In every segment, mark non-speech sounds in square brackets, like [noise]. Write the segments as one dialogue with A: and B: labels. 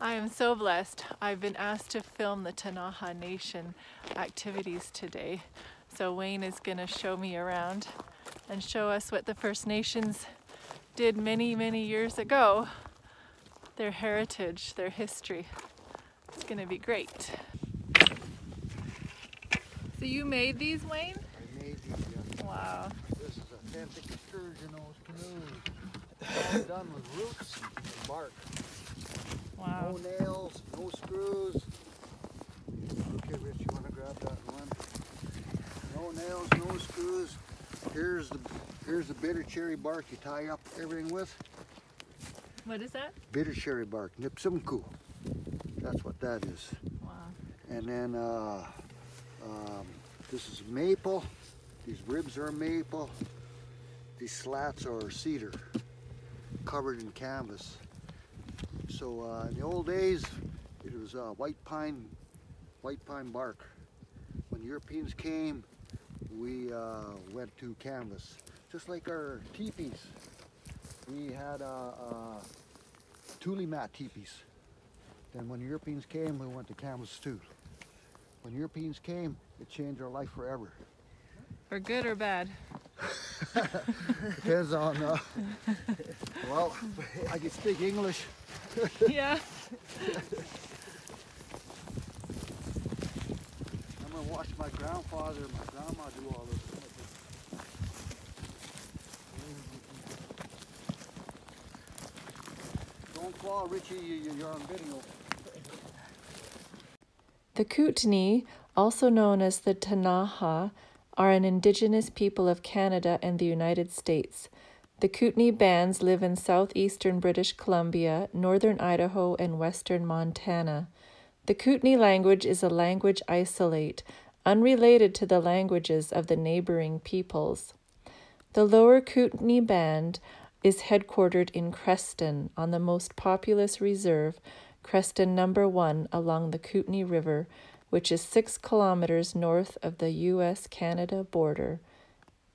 A: I am so blessed. I've been asked to film the Ktunaxa Nation activities today. So Wayne is going to show me around and show us what the First Nations did many, many years ago. Their heritage, their history. It's going to be great. So you made these, Wayne?
B: I made these, yes.
A: Wow.
B: This is authentic sturgeon nose canoes. All done with roots and bark.
A: Wow.
B: No nails, no screws. Okay, Rich, you want to grab that one? No nails, no screws. Here's the here's the bitter cherry bark you tie up everything with.
A: What is that?
B: Bitter cherry bark, nipsumku. That's what that is.
A: Wow.
B: And then uh, um, this is maple. These ribs are maple. These slats are cedar, covered in canvas. So uh, in the old days, it was uh, white pine, white pine bark. When Europeans came, we uh, went to canvas, just like our teepees. We had uh, uh, tule mat teepees. Then when Europeans came, we went to canvas too. When Europeans came, it changed our life forever.
A: For good or bad? [laughs]
B: Depends on, uh, [laughs] well, I can speak English. [laughs]
A: yeah.
B: I'm gonna watch my grandfather and my grandma do all this. Don't fall, Richie, you- you're on video.
A: The Kootenai, also known as the Ktunaxa, are an indigenous people of Canada and the United States. The Kootenai bands live in southeastern British Columbia, northern Idaho, and western Montana. The Kootenai language is a language isolate, unrelated to the languages of the neighboring peoples. The Lower Kootenay Band is headquartered in Creston on the most populous reserve, Creston Number One, along the Kootenai River, which is six kilometers north of the U.S. Canada border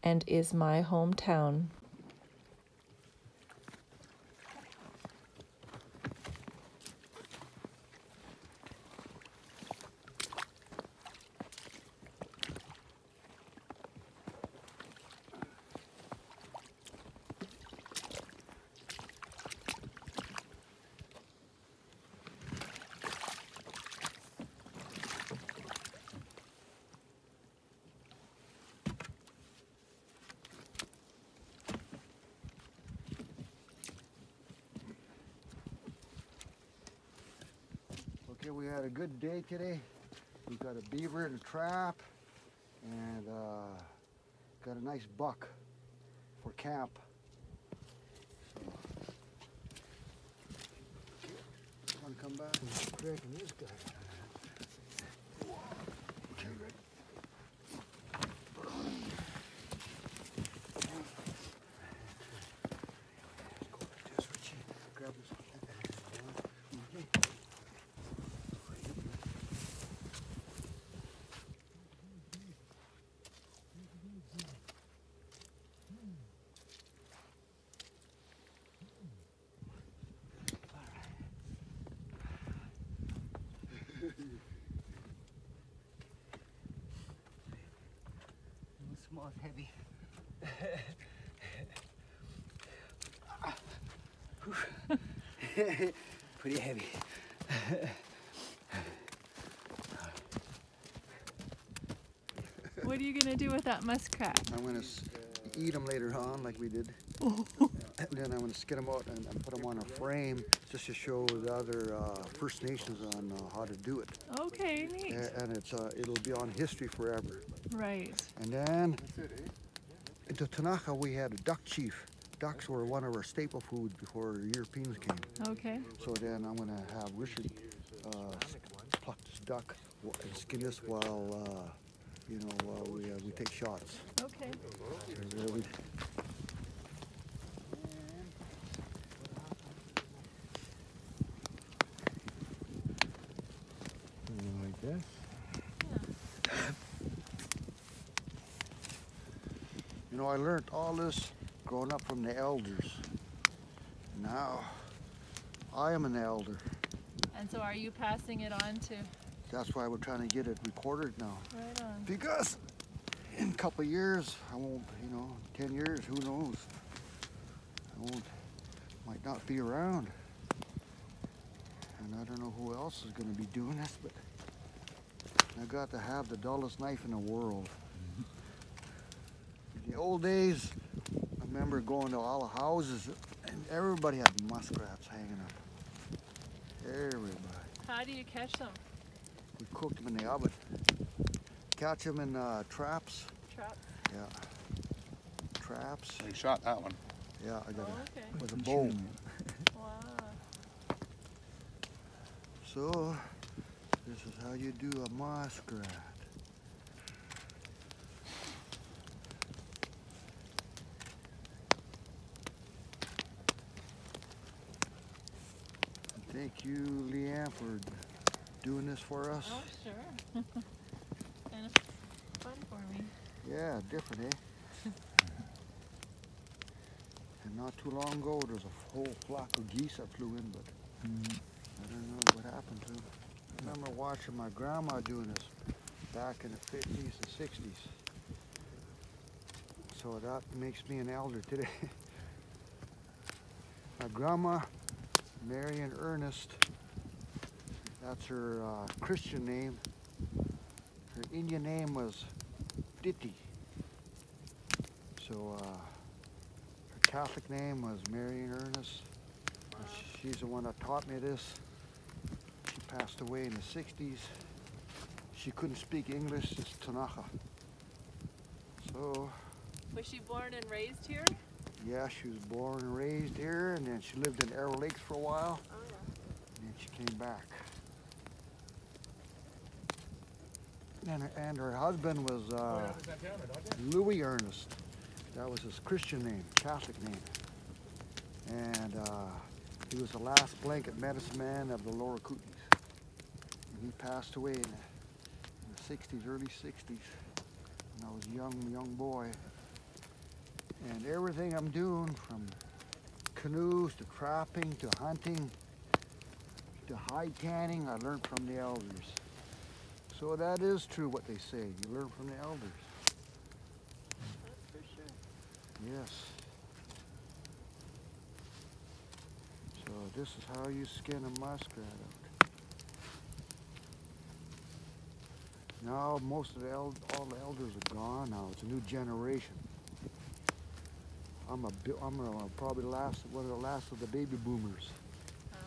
A: and is my hometown.
B: We had a good day today. We've got a beaver in a trap and uh, got a nice buck for camp. So, want to come back and cracking this guy? Okay, Rick. Go like this, Richie. Grab this. Okay. Small, heavy. [laughs] Pretty heavy.
A: What are you gonna do with that muskrat?
B: I'm gonna eat them later on, like we did. [laughs] and then I'm gonna skin them out and, and put them on a frame, just to show the other uh, First Nations on uh, how to do it.
A: Okay, neat.
B: A- And it's uh, it'll be on history forever.
A: Right.
B: And then in the Ktunaxa we had a duck chief. Ducks were one of our staple foods before Europeans came.
A: Okay.
B: So then I'm gonna have Richard uh, pluck this duck and skin this while uh, you know while we uh, we take shots.
A: Okay.
B: So there we-
C: Like this?
B: You know, I learned all this growing up from the elders. Now, I am an elder.
A: And so are you passing it on to?
B: That's why we're trying to get it recorded now.
A: Right on.
B: Because in a couple years, I won't, you know, 10 years, who knows? I won't, might not be around. And I don't know who else is going to be doing this, but I got to have the dullest knife in the world. In the old days, I remember going to all the houses and everybody had muskrats hanging up. Everybody.
A: How do you catch them?
B: We cooked them in the oven. Catch them in uh, traps.
A: Traps.
B: Yeah. Traps.
C: They shot that one.
B: Yeah, I got
A: Oh,
B: it
A: okay.
B: with a bow. [laughs]
A: Wow.
B: So, this is how you do a muskrat. Thank you, Leanne, for doing this for us.
A: Oh, sure. [laughs] kind of fun for me.
B: Yeah, different, eh? [laughs] and not too long ago, there was a whole flock of geese that flew in, but I don't know what happened to them. I remember watching my grandma doing this back in the 50s and 60s. So that makes me an elder today. [laughs] my grandma, Marion Ernest, that's her uh, Christian name. Her Indian name was Ditty. So uh, her Catholic name was Marion Ernest. She's the one that taught me this. She passed away in the 60s. She couldn't speak English, just Ktunaxa. So,
A: Was she born and raised here?
B: Yeah, she was born and raised here, and then she lived in Arrow Lakes for a while,
A: Oh, yeah.
B: and then she came back. And her, and her husband was uh, Louis Ernest. That was his Christian name, Catholic name. And uh, he was the last blanket medicine man of the Lower Kootenays. And he passed away in the, in the 60s, early 60s. When I was a young, young boy. And everything I'm doing from canoes to trapping to hunting to hide canning, I learned from the elders. So that is true what they say. You learn from the elders.
A: That's for sure.
B: Yes. So this is how you skin a muskrat out. Now most of the all the elders are gone now. It's a new generation. I'm a I'm a, probably the last one of the last of the baby boomers.
A: Oh.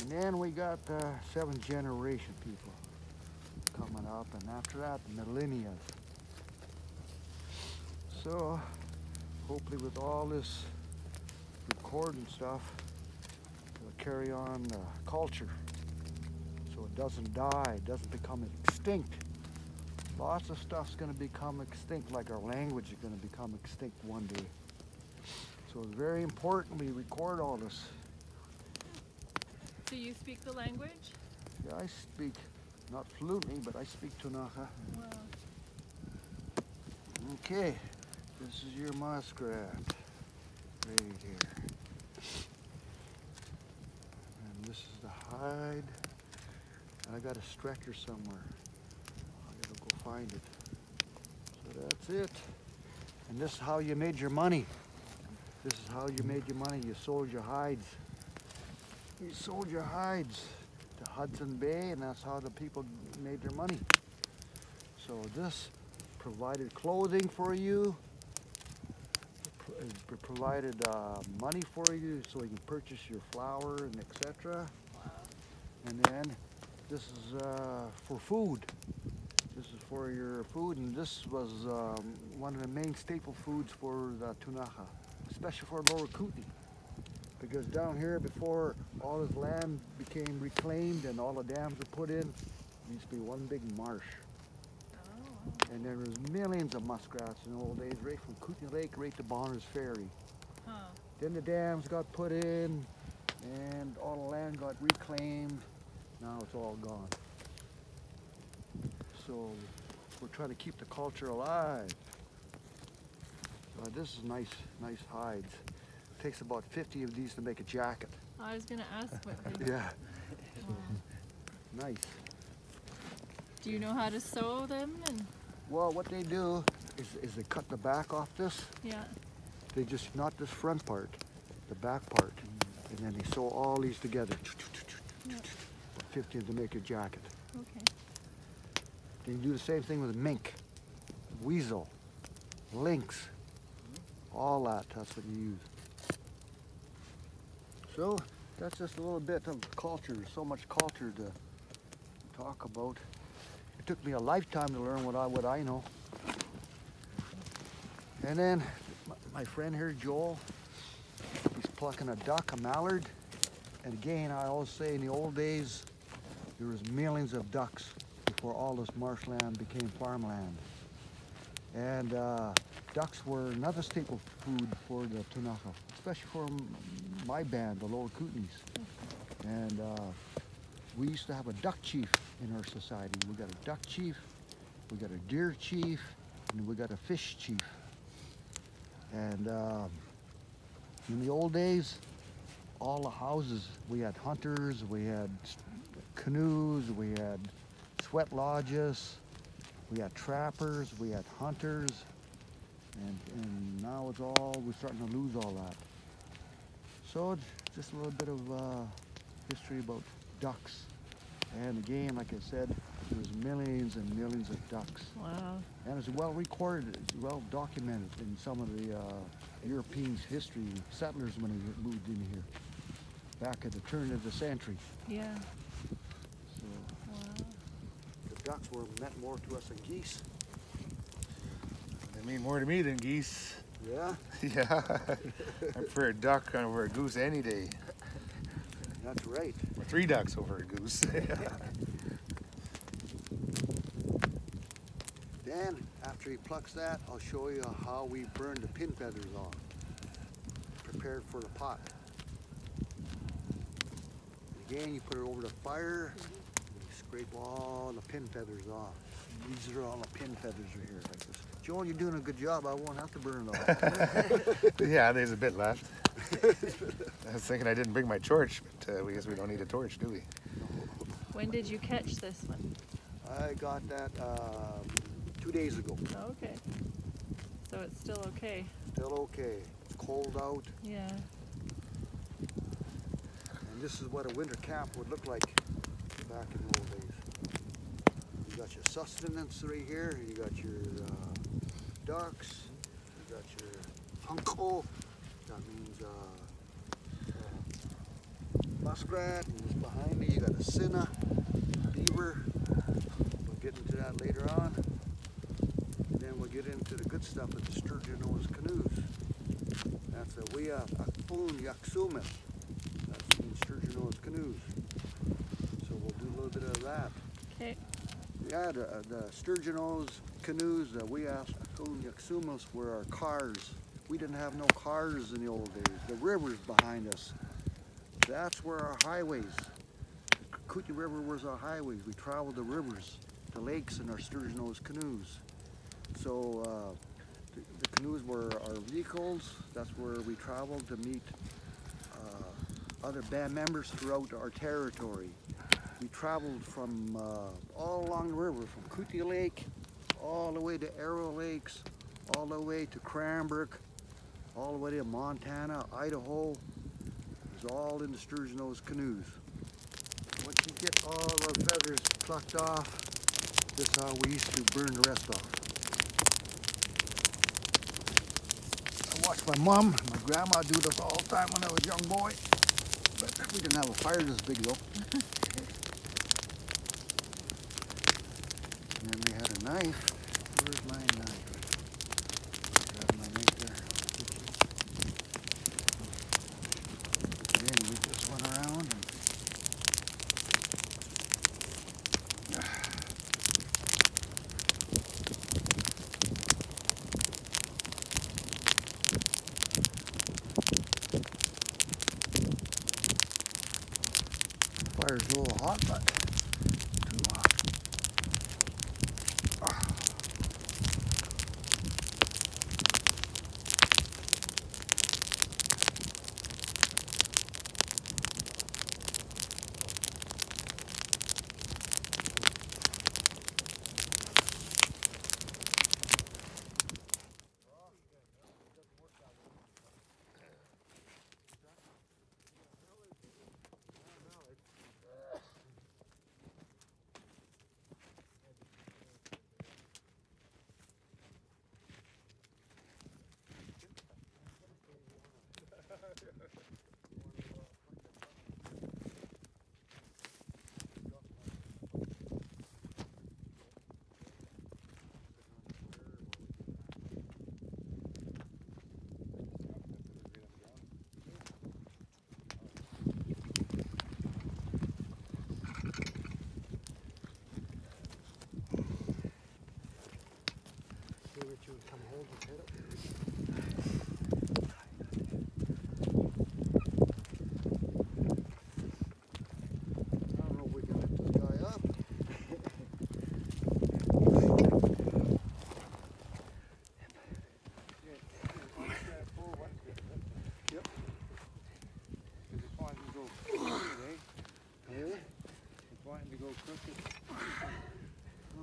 B: And then we got uh, seventh generation people coming up, and after that, the millennials. So, hopefully, with all this recording stuff, it'll carry on the culture so it doesn't die, it doesn't become extinct. Lots of stuff's going to become extinct, like our language is going to become extinct one day. So it's very important we record all this.
A: Do you speak the language?
B: Yeah, I speak not fluently, but I speak Ktunaxa.
A: Wow.
B: Okay, this is your muskrat right here. And this is the hide. And I got a stretcher somewhere. I gotta go find it. So that's it. And this is how you made your money. This is how you made your money. You sold your hides. You sold your hides to Hudson Bay, and that's how the people made their money. So this provided clothing for you, pro- provided uh, money for you so you can purchase your flour and etc. And then this is uh, for food. For your food, and this was um, one of the main staple foods for the Ktunaxa, especially for Lower Kootenay. Because down here, before all this land became reclaimed and all the dams were put in, it used to be one big marsh.
A: Oh.
B: And there was millions of muskrats in the old days, right from Kootenay Lake right to Bonner's Ferry.
A: Huh.
B: Then the dams got put in, and all the land got reclaimed. Now it's all gone. So we're trying to keep the culture alive. Uh, this is nice, nice hides. It takes about 50 of these to make a jacket.
A: I was gonna ask what [laughs] they
B: Yeah, [laughs] nice.
A: Do you know how to sew them? And
B: Well, what they do is, is they cut the back off this.
A: yeah,
B: They just, not this front part, the back part. And then they sew all these together.
A: Yeah.
B: 15 to make a jacket. You do the same thing with mink, weasel, lynx, all that. That's what you use. So that's just a little bit of culture. So much culture to talk about. It took me a lifetime to learn what I what I know. And then my friend here, Joel, he's plucking a duck, a mallard. And again, I always say in the old days, there was millions of ducks before all this marshland became farmland. And uh, ducks were another staple food for the Ktunaxa, especially for my band, the Lower Kootenays. And uh, we used to have a duck chief in our society. We got a duck chief, we got a deer chief, and we got a fish chief. And um, in the old days, all the houses, we had hunters, we had canoes, we had sweat lodges, we had trappers, we had hunters, and, and now it's all, we're starting to lose all that. So just a little bit of uh, history about ducks. And again, like I said, there's millions and millions of ducks.
A: Wow.
B: And it's well recorded, it's well documented in some of the uh, Europeans' history, settlers when they moved in here, back at the turn of the century.
A: Yeah.
B: So
A: Wow.
B: the ducks were meant more to us than geese.
C: They mean more to me than geese.
B: Yeah, [laughs]
C: Yeah. I prefer a duck over a goose any day.
B: that's right.
C: Or three ducks over a goose. [laughs]
B: Then, after he plucks that, I'll show you how we burn the pin feathers off. Prepared for the pot. Again, you put it over the fire, and you scrape all the pin feathers off. These are all the pin feathers right here, like this. Joel, you're doing a good job. I won't have to burn it off. [laughs]
C: yeah, there's a bit left. I was thinking I didn't bring my torch, but uh, we guess we don't need a torch, do we?
A: When did you catch this one?
B: I got that um, two days ago.
A: Okay. So it's still okay.
B: Still okay. It's cold out,
A: Yeah.
B: and this is what a winter camp would look like back in the old days. You got your sustenance right here. You got your uh, ducks. You got your hunko. That means uh, uh, muskrat. And just behind me, you got a cinna, beaver. We'll get into that later on. And then we'll get into the good stuff with the sturgeon nose canoes. That's a Wea Akpun Yaksumin. That's means sturgeon nose canoes. So we'll do a little bit of that.
A: Okay.
B: Yeah, the, uh, the sturgeon nose canoes, the Wea Akpun Yaksumas were our cars. We didn't have no cars in the old days. The rivers behind us. That's where our highways. The Kootenai River was our highways. We traveled the rivers, the lakes in our sturgeon nose canoes. So uh, the, the canoes were our vehicles. That's where we traveled to meet uh, other band members throughout our territory. We traveled from uh, all along the river, from Kootenay Lake, all the way to Arrow Lakes, all the way to Cranbrook, all the way to Montana, Idaho. It was all in the sturgeon nose canoes. Once you get all the feathers plucked off, this is how we used to burn the rest off. I watched my mom and my grandma do this all the time when I was a young boy. But we didn't have a fire this big though. [laughs] and then we had a knife. Where's my knife? Grab my knife there. Then we just went around and [sighs] Fire's a little hot, but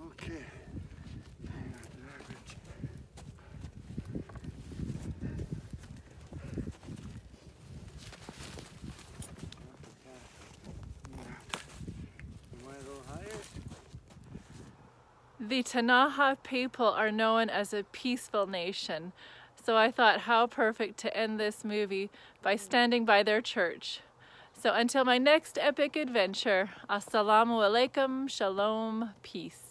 B: Okay.
A: The Ktunaxa people are known as a peaceful nation, so I thought how perfect to end this movie by standing by their church. So until my next epic adventure, assalamu alaikum, shalom, peace.